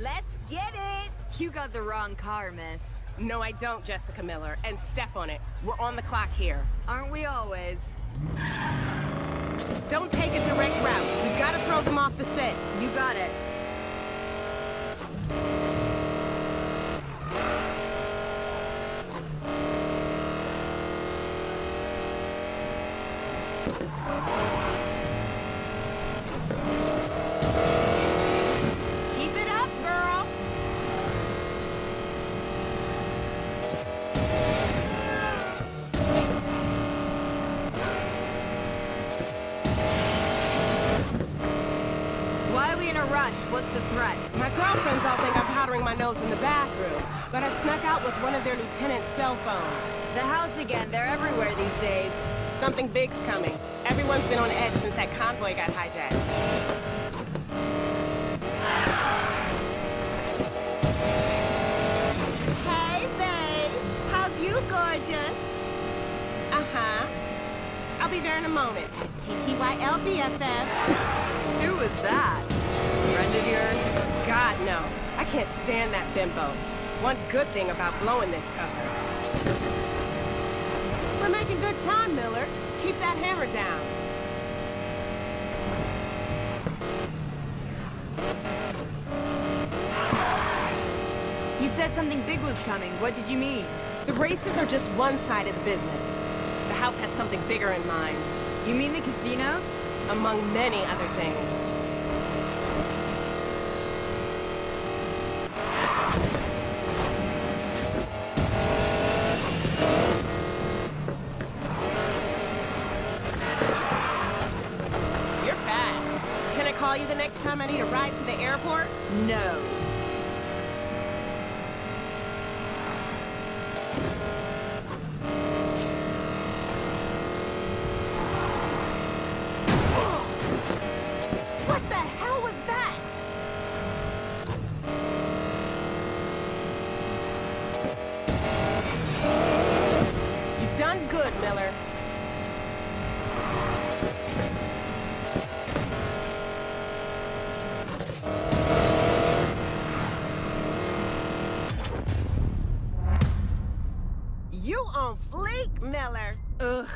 let's get it! You got the wrong car, miss. No, I don't, Jessica Miller. And step on it. We're on the clock here. Aren't we always? Don't take a direct route. We've got to throw them off the set. You got it. We in a rush? What's the threat? My girlfriends all think I'm powdering my nose in the bathroom, but I snuck out with one of their lieutenant's cell phones. The house again. They're everywhere these days. Something big's coming. Everyone's been on edge since that convoy got hijacked. Hey, babe. How's you, gorgeous? Uh-huh. I'll be there in a moment. TTYL BFF. Who was that? Friend of yours? God, no. I can't stand that bimbo. One good thing about blowing this cover. We're making good time, Miller. Keep that hammer down. You said something big was coming. What did you mean? The races are just one side of the business. The house has something bigger in mind, You mean the casinos? among many other things. Next time I need a ride to the airport? No. What Miller. Ugh.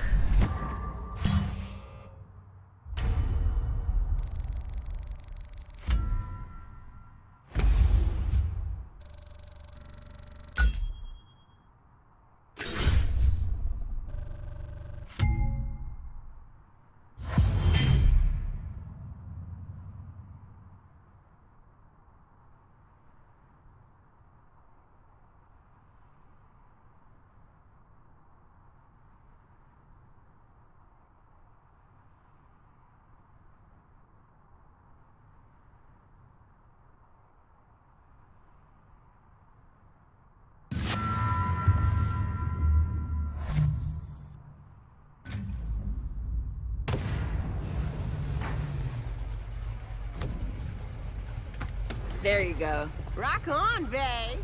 There you go. Rock on, babe.